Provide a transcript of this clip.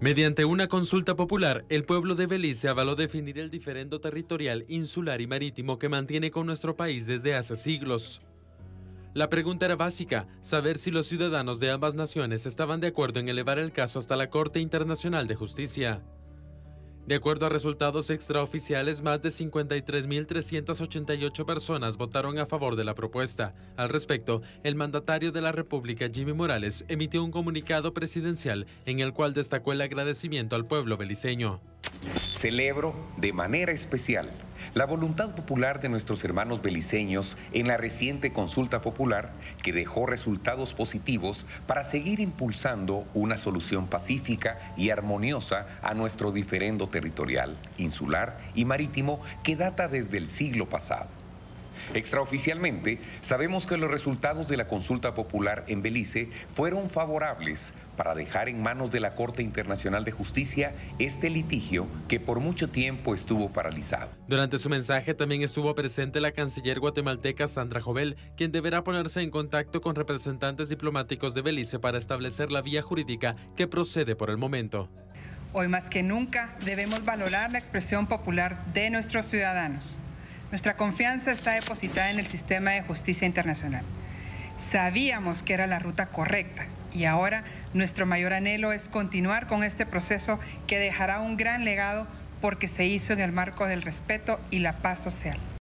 Mediante una consulta popular, el pueblo de Belice avaló definir el diferendo territorial insular y marítimo que mantiene con nuestro país desde hace siglos. La pregunta era básica, saber si los ciudadanos de ambas naciones estaban de acuerdo en elevar el caso hasta la Corte Internacional de Justicia. De acuerdo a resultados extraoficiales, más de 53.388 personas votaron a favor de la propuesta. Al respecto, el mandatario de la República, Jimmy Morales, emitió un comunicado presidencial en el cual destacó el agradecimiento al pueblo beliceño. Celebro de manera especial la voluntad popular de nuestros hermanos beliceños en la reciente consulta popular que dejó resultados positivos para seguir impulsando una solución pacífica y armoniosa a nuestro diferendo territorial, insular y marítimo que data desde el siglo pasado. Extraoficialmente, sabemos que los resultados de la consulta popular en Belice fueron favorables para dejar en manos de la Corte Internacional de Justicia este litigio que por mucho tiempo estuvo paralizado. Durante su mensaje también estuvo presente la canciller guatemalteca Sandra Jovel, quien deberá ponerse en contacto con representantes diplomáticos de Belice para establecer la vía jurídica que procede por el momento. Hoy más que nunca debemos valorar la expresión popular de nuestros ciudadanos nuestra confianza está depositada en el sistema de justicia internacional. Sabíamos que era la ruta correcta y ahora nuestro mayor anhelo es continuar con este proceso que dejará un gran legado porque se hizo en el marco del respeto y la paz social.